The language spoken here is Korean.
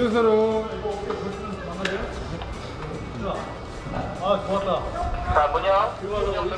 스스로 자, 문영. 문영.